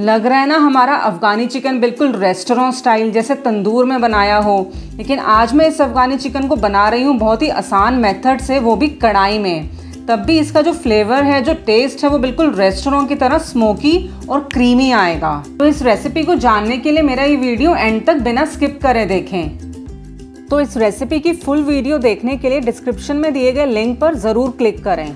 लग रहा है ना हमारा अफ़गानी चिकन बिल्कुल रेस्टोरेंट स्टाइल जैसे तंदूर में बनाया हो। लेकिन आज मैं इस अफ़गानी चिकन को बना रही हूँ, बहुत ही आसान मेथड से, वो भी कढ़ाई में। तब भी इसका जो फ्लेवर है, जो टेस्ट है, वो बिल्कुल रेस्टोरेंट की तरह स्मोकी और क्रीमी आएगा। तो इस रेसिपी को जानने के लिए मेरा ये वीडियो एंड तक बिना स्किप करे देखें। तो इस रेसिपी की फुल वीडियो देखने के लिए डिस्क्रिप्शन में दिए गए लिंक पर ज़रूर क्लिक करें।